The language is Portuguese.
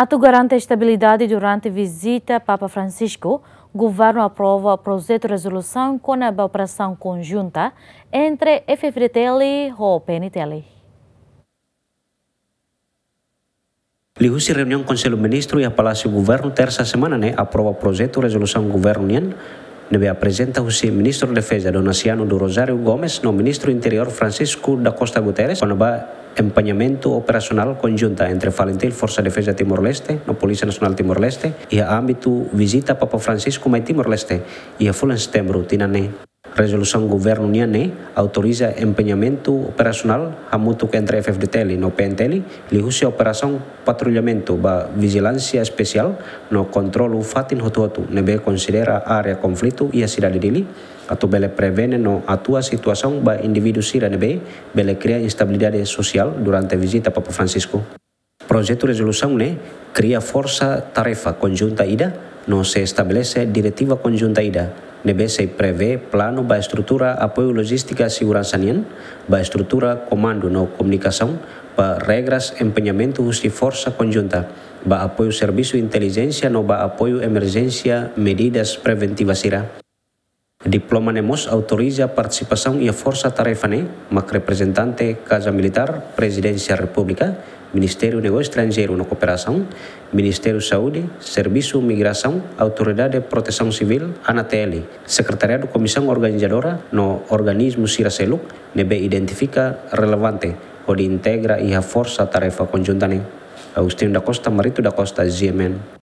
Atu garante a estabilidade durante a visita Papa Francisco, o governo aprova o projeto de resolução com a operação conjunta entre FFDTL e o PNTL. Lihusi reunião Conselho Ministro e a Palácio Governo terça semana né? Aprova projeto de resolução governo nian nebe apresenta o ministro de Defesa Donaciano do Rosário Gomes no ministro Interior Francisco da Costa Guterres quando vai empenhamento operacional conjunta entre Valentim Força de Defesa Timor-Leste, no Polícia Nacional Timor-Leste, e a âmbito visita Papa Francisco mai Timor-Leste, e a full em setembro, tinane. Resolução Governo Niane autoriza empenhamento operacional hamutu entre FFDTL no PNTL, lihusi operação patrulhamento ba vigilância especial no controle fatin hotu-hotu, nebe considera área conflito e a cidade atau bele no atua situação ba indivíduo sira nebe, bele cria instabilidade social durante a visita Papa Francisco. Projeto de resolução ne cria força tarefa conjunta IDA, no se estabelece diretiva conjunta IDA, NBC prevê plano para estrutura apoio logística segurança NIAN, para estrutura comando na comunicação, para regras empenhamento e força conjunta, para apoio serviço de inteligência no para apoio emergência medidas preventivas ira. Diploma NEMOS autoriza a participação e a força-tarefa NE, MAC representante Casa Militar, Presidência República, Ministério do Estrangeiro na Cooperação, Ministério Saúde, Serviço Migração, Autoridade de Proteção Civil, ANATL, Secretariado Comissão Organizadora no organismo Siraceluk, nebe identifica relevante, onde integra e a força-tarefa conjunta. Agostinho da Costa, Marito da Costa, GMN.